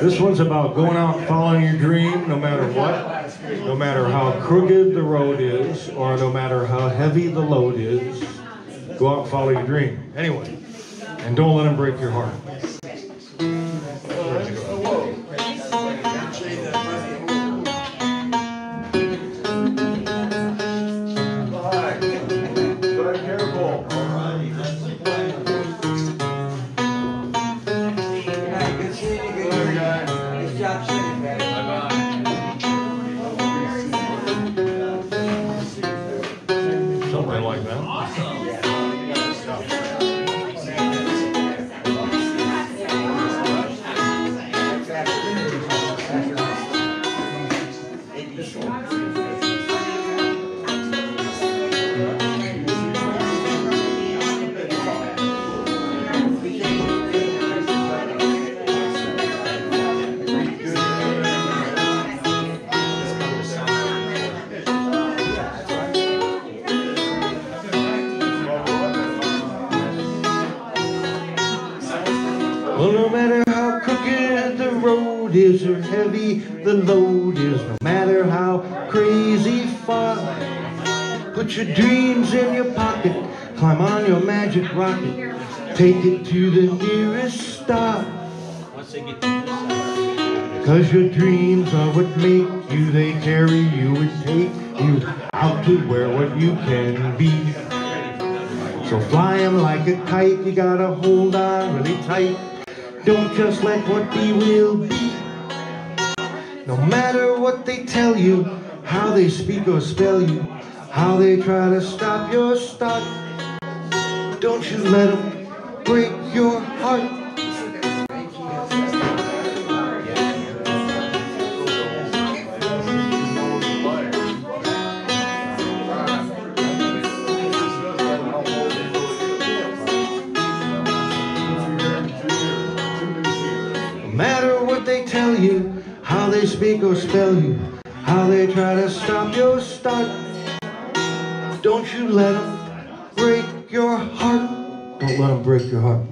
This one's about going out and following your dream no matter what, no matter how crooked the road is, or no matter how heavy the load is. Go out and follow your dream. Anyway, and don't let them break your heart. Well, no matter how crooked the road is or heavy the load is, no matter how crazy far, put your dreams in your pocket, climb on your magic rocket, take it to the nearest star. Cause your dreams are what make you, they carry you and take you out to where what you can be. So fly 'em like a kite, you gotta hold on really tight. Don't just let what be will be. No matter what they tell you, how they speak or spell you, how they try to stop your start. Don't you let them break your heart. Matter what they tell you, how they speak or spell you, how they try to stop your start. Don't you let them break your heart. Don't let them break your heart.